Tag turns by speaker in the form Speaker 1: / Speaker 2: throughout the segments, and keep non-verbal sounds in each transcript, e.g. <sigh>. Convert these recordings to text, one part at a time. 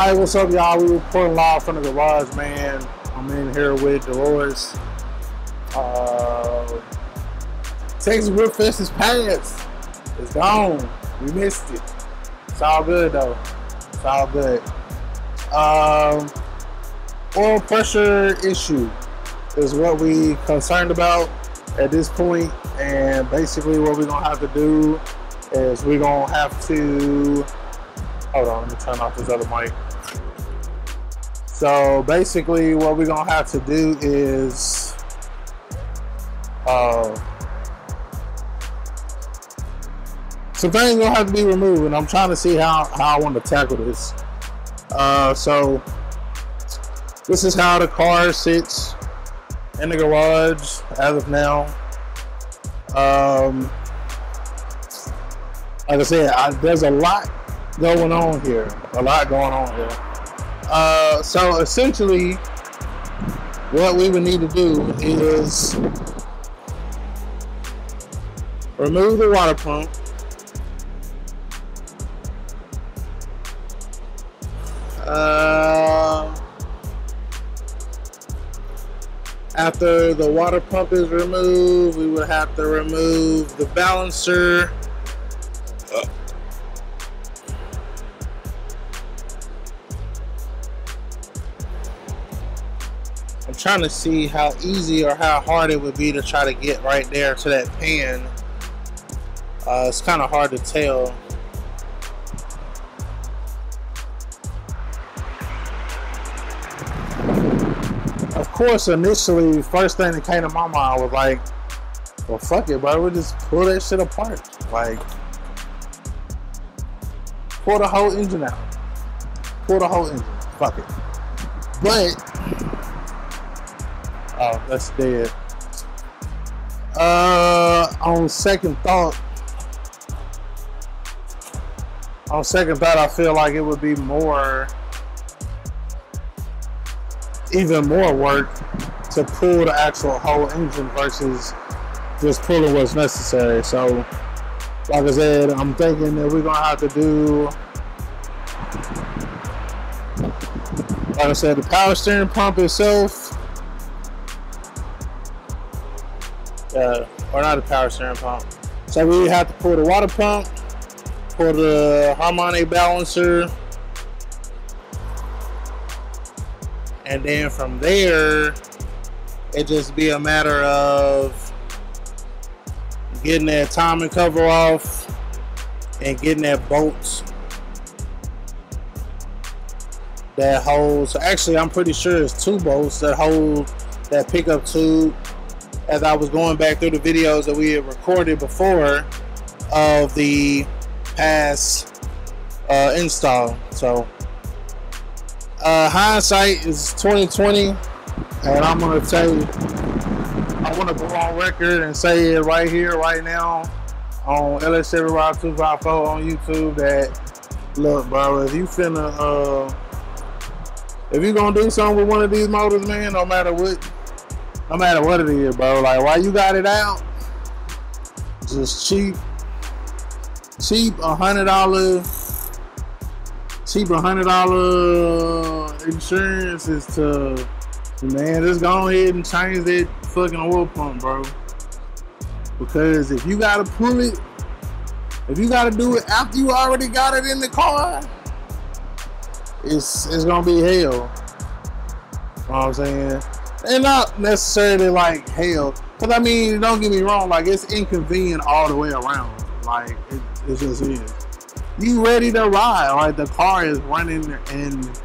Speaker 1: Alright, what's up, y'all? We reporting live from the garage, man. I'm in here with Dolores. Uh, Texas Woodfest is past. It's gone. We missed it. It's all good, though. It's all good. Um, oil pressure issue is what we concerned about at this point. point, and basically what we're gonna have to do is we're gonna have to hold on, let me turn off this other mic. So basically, what we're gonna have to do is, uh, some things gonna have to be removed, and I'm trying to see how how I want to tackle this. Uh, so this is how the car sits in the garage as of now. Um, like I said, I, there's a lot going on here. A lot going on here. Uh, so essentially, what we would need to do is remove the water pump. Uh, after the water pump is removed, we would have to remove the balancer. Trying to see how easy or how hard it would be to try to get right there to that pan. Uh, it's kind of hard to tell. Of course, initially, first thing that came to my mind was like, well, fuck it, bro. We'll just pull that shit apart. Like, pull the whole engine out. Pull the whole engine. Fuck it. But, oh, that's dead. Uh, on second thought, on second thought, I feel like it would be more, even more work to pull the actual whole engine versus just pulling what's necessary. So, like I said, I'm thinking that we're gonna have to do, like I said, the power steering pump itself. Uh, or not a power steering pump. So we have to pull the water pump, pull the harmonic balancer, and then from there, it just be a matter of getting that timing cover off and getting that bolts that holds. Actually, I'm pretty sure it's two bolts that hold that pickup tube. As I was going back through the videos that we had recorded before of the past uh, install, so uh, hindsight is 2020, and I'm gonna tell you, I want to go on record and say it right here, right now, on LS Chevy Ryder 254 on YouTube that look, bro, if you finna, uh, if you gonna do something with one of these motors, man, no matter what, no matter what it is, bro, like why you got it out, just cheap, cheap, a hundred dollar, cheap, a hundred dollar insurance is to, man, just go ahead and change that fucking oil pump, bro. Because if you gotta pull it, if you gotta do it after you already got it in the car, it's it's gonna be hell. You know what I'm saying? And not necessarily like hell. Cause I mean, don't get me wrong, like it's inconvenient all the way around. Like it, it just is. You ready to ride? Like the car is running and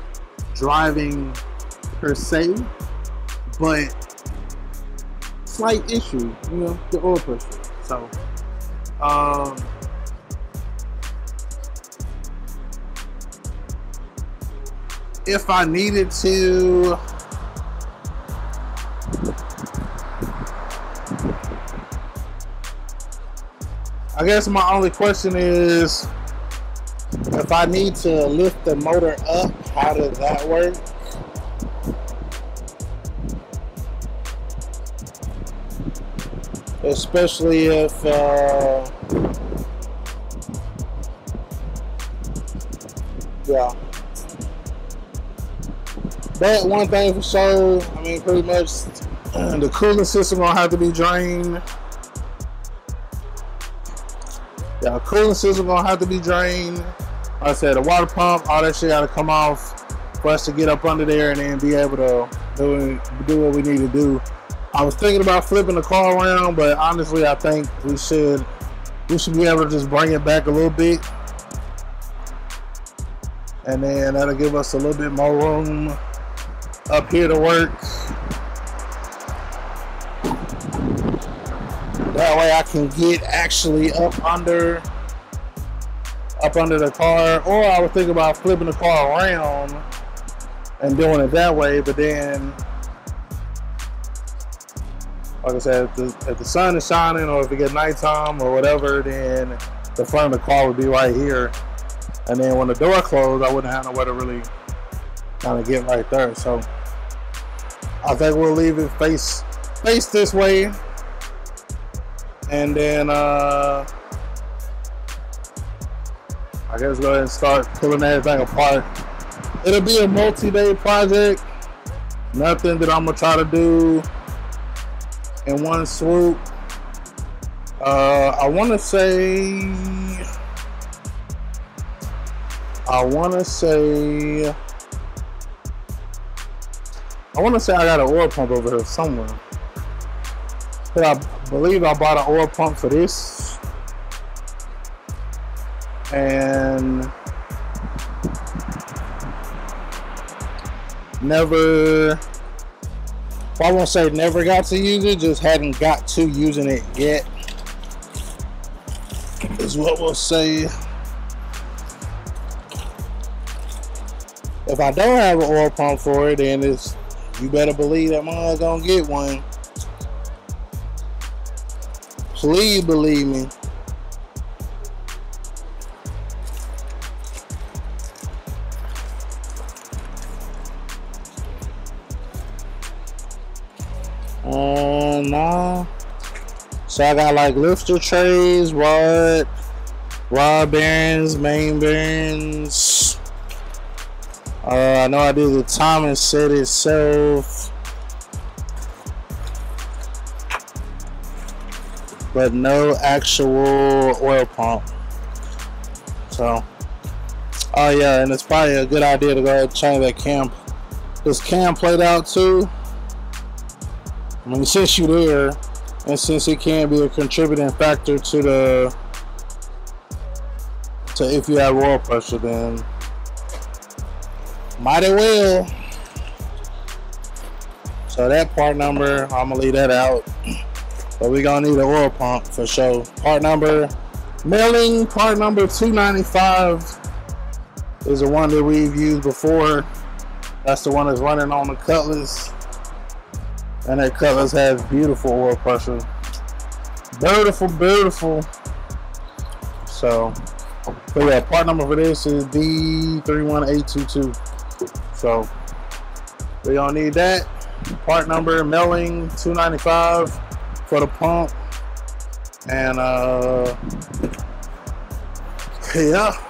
Speaker 1: driving per se, but slight issue, you know, the oil pressure. So, um, if I needed to, I guess my only question is if I need to lift the motor up, how does that work? Especially if uh, yeah. But one thing for sure, I mean, pretty much <clears throat> the cooling system gonna have to be drained. Yeah, cooling system gonna have to be drained. Like I said, the water pump, all that shit gotta come off for us to get up under there and then be able to do, do what we need to do. I was thinking about flipping the car around, but honestly, I think we should we should be able to just bring it back a little bit, and then that'll give us a little bit more room up here to work. That way, I can get actually up under up under the car, or I was thinking about flipping the car around and doing it that way, but then like I said, if the, if the sun is shining or if it gets nighttime or whatever, then the front of the car would be right here. And then when the door closed, I wouldn't have nowhere to really kind of get right there. So I think we'll leave it face face this way. And then uh, I guess go ahead and start pulling everything apart. It'll be a multi-day project. Nothing that I'm gonna try to do in one swoop. Uh, I want to say, I want to say, I want to say I got an oil pump over here somewhere. But I believe I bought an oil pump for this. And never well, I won't say never got to use it, just hadn't got to using it yet. Is what we'll say. If I don't have an oil pump for it, then it's you better believe that mom gonna get one. Please believe me. Uh, nah. So I got like lifter trays, rod, rod bearings, main bearings. Uh, I know I did the timing set itself. But no actual oil pump. So, oh yeah, and it's probably a good idea to go ahead and change that cam. This cam played out too. I mean, since you're there, and since it can be a contributing factor to the to if you have oil pressure, then mighty well. So that part number, I'm gonna leave that out. But we gonna need an oil pump for sure. Part number, Melling part number 295 is the one that we've used before. That's the one that's running on the Cutlass. And that Cutlass has beautiful oil pressure. Beautiful, beautiful. So, but yeah, part number for this is D31822. So, we don't need that. Part number, Melling 295 for the pump. And, uh, yeah.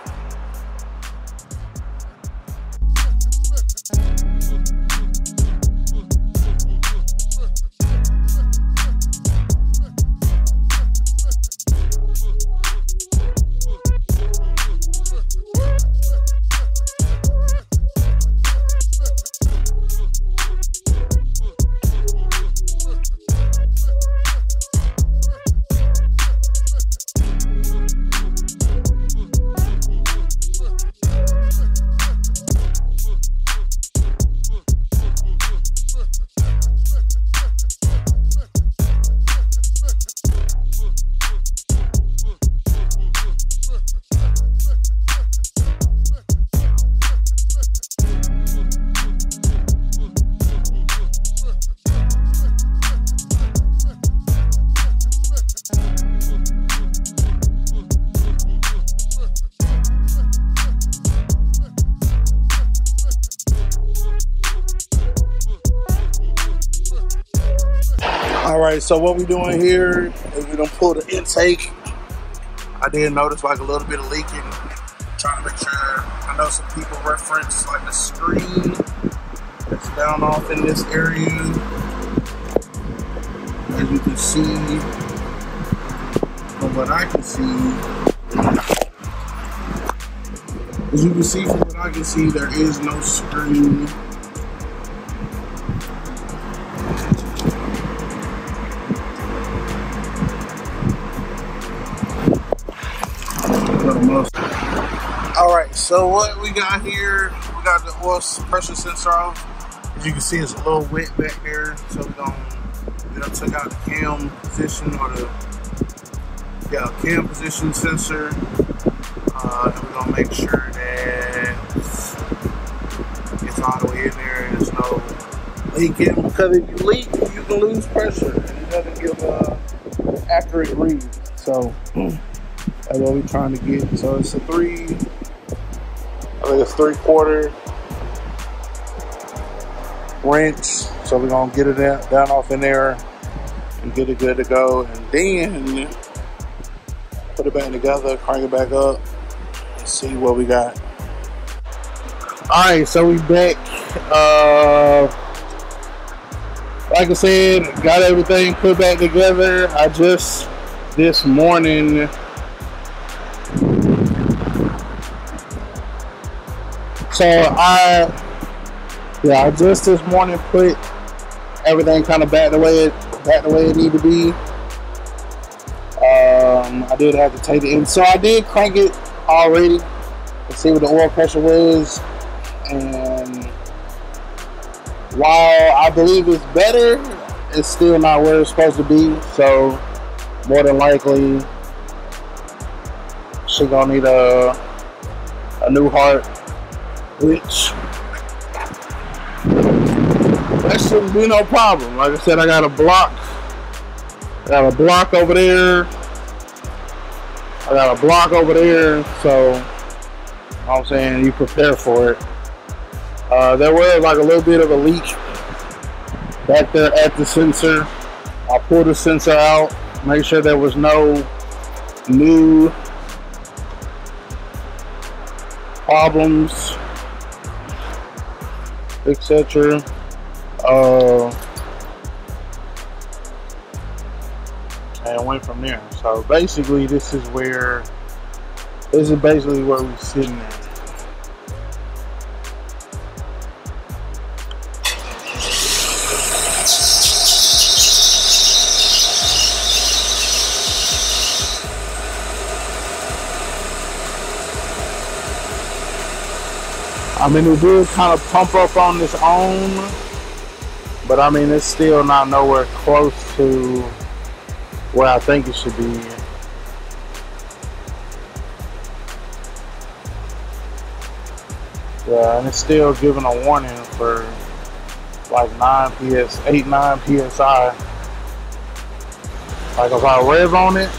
Speaker 1: So what we're doing here is we're gonna pull the intake. I did notice like a little bit of leaking. trying to make sure. I know some people reference like the screen that's down off in this area. As you can see, from what I can see, as you can see from what I can see, there is no screen. So what we got here, we got the oil pressure sensor off. As you can see, it's a little wet back there, so we're gonna, we done took out the cam position or the yeah, cam position sensor. Uh, and we're gonna make sure that it's all the way in there and there's no leaking. Because if you leak, you can lose pressure and it doesn't give a accurate read. So <clears throat> that's what we're trying to get. So it's a three, I think it's three quarter wrench. So we're gonna get it down off in there and get it good to go. And then put it back together, crank it back up, and see what we got. All right, so we back. Uh, like I said, got everything put back together. I just this morning so I yeah, I just this morning put everything kind of back the way it back the way it need to be. Um, I did have to take it in, so I did crank it already to see what the oil pressure was, and while I believe it's better, it's still not where it's supposed to be. So more than likely, she gonna need a a new heart, which that shouldn't be no problem. Like I said, I got a block. I got a block over there. I got a block over there, so I'm saying you prepare for it. Uh, there was like a little bit of a leak back there at the sensor. I pulled the sensor out, make sure there was no new problems, etc. Uh, and went from there. So basically, this is where this is basically where we're sitting at. I mean, it did kind of pump up on its own, but I mean, it's still not nowhere close to where I think it should be. Yeah, and it's still giving a warning for like 9 PS, 8, 9 PSI. Like if I rev on it,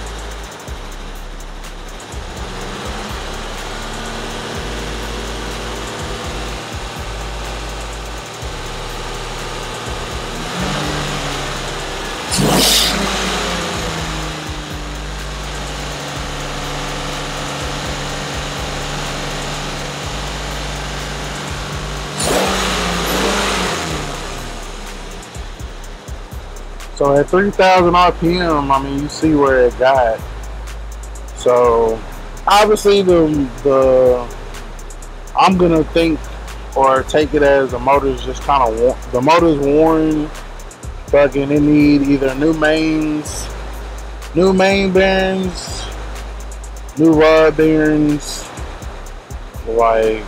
Speaker 1: At 3,000 RPM, I mean, you see where it got. So obviously the the I'm gonna think or take it as the motor's just kind of the motor's worn. Fucking, it need either new mains, new main bearings, new rod bearings, like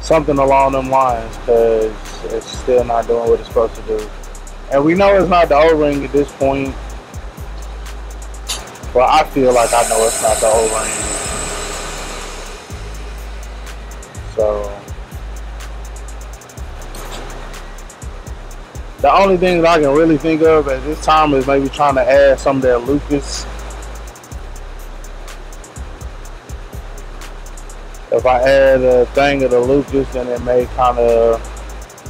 Speaker 1: something along them lines, because it's still not doing what it's supposed to do. And we know it's not the O-ring at this point. But I feel like I know it's not the O-ring. So the only thing that I can really think of at this time is maybe trying to add some of that Lucas. If I add a thing of the Lucas, then it may kind of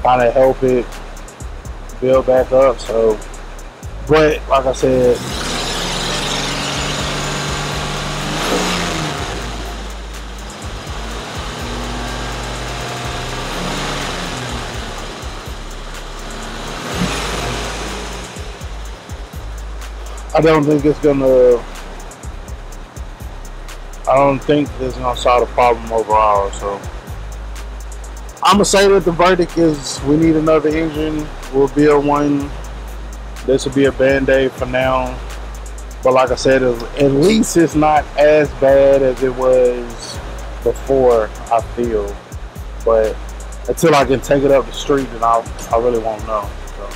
Speaker 1: kind of help it build back up. So, but like I said, I don't think it's gonna. I don't think it's gonna solve the problem overall. So. I'm gonna say that the verdict is we need another engine. We'll build one. This will be a band aid for now. But like I said, at least it's not as bad as it was before. I feel, but until I can take it up the street, then I I really won't know. So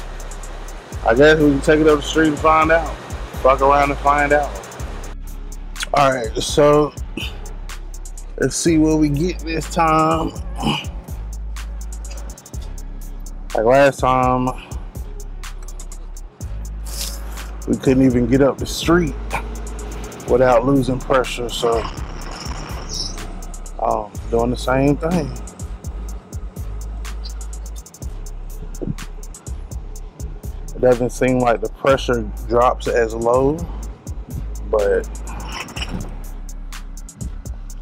Speaker 1: I guess we can take it up the street and find out. Fuck around and find out. All right, so let's see what we get this time. Like last time, we couldn't even get up the street without losing pressure. So, um, doing the same thing. It doesn't seem like the pressure drops as low, but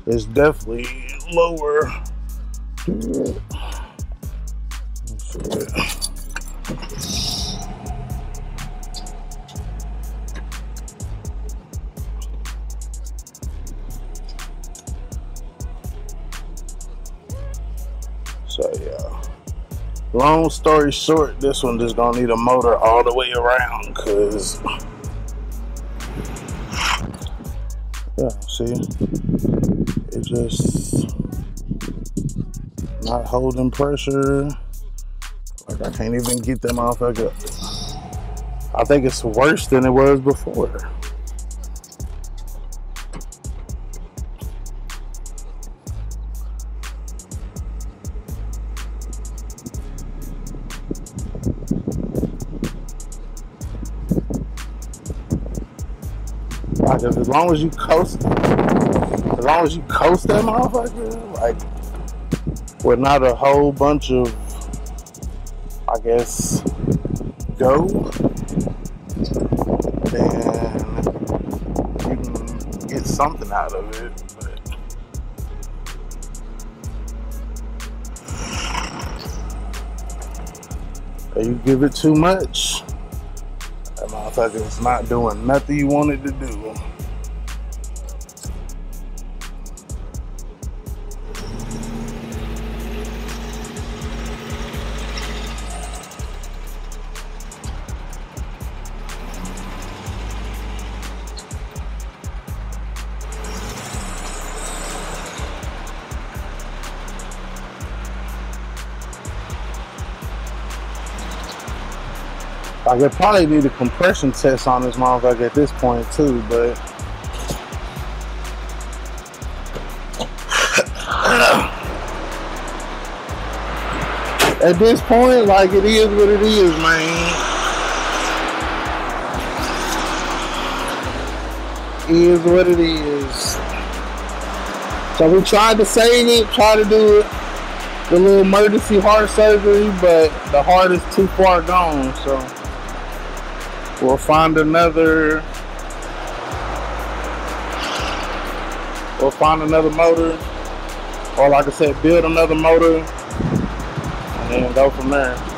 Speaker 1: it's definitely lower. So yeah. Long story short, this one just gonna need a motor all the way around cause yeah, see it just not holding pressure. Can't even get that motherfucker. I think it's worse than it was before. Like as long as you coast, as long as you coast that motherfucker, like with not a whole bunch of guess, go, then you can get something out of it. But you give it too much, that motherfucker is not doing nothing you wanted to do. I could probably need a compression test on this motherfucker at this point too, but at this point, like it is what it is, man. Is what it is. So we tried to save it, try to do it, the little emergency heart surgery, but the heart is too far gone, so we'll find another we'll find another motor or like I said build another motor and then go from there